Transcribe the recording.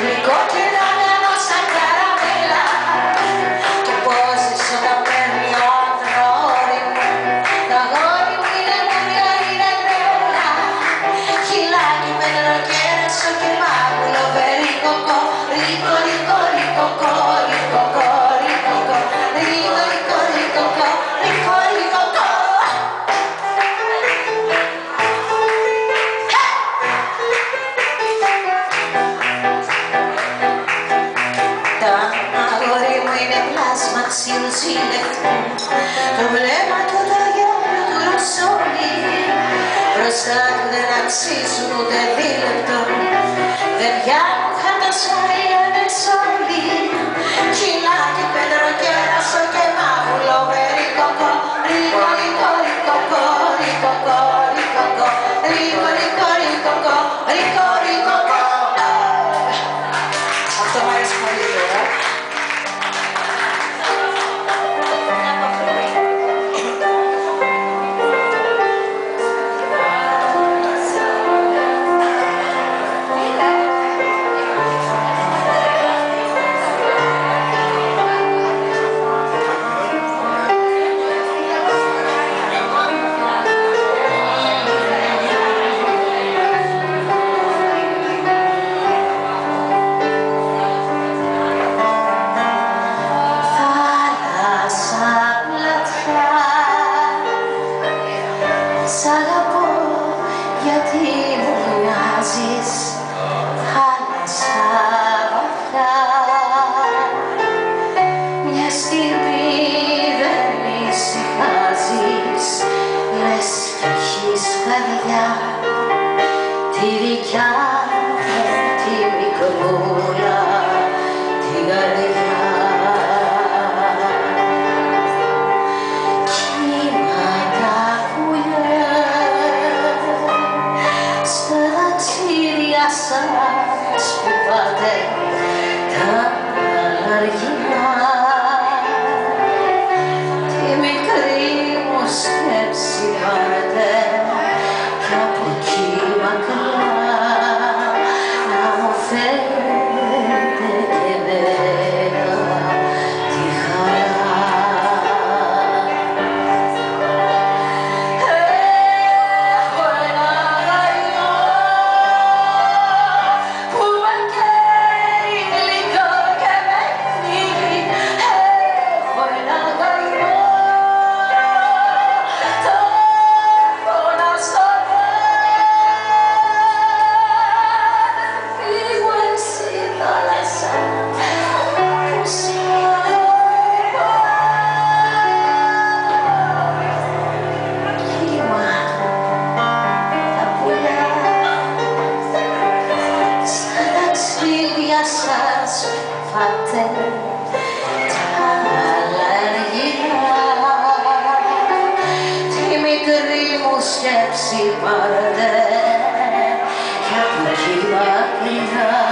We got it. Το συλλεχθούν το βλέμμα του δαγιόλου του ροσόλι μπροστά του δεν αξίζουν ούτε δίλεπτο καρδιά τη δικιά τη μικρούλα τη καρδιά Κύμα τα πουλιά στα δαξίδια σας που πάτε τα αλλαγή Steps in my head, can't keep up with.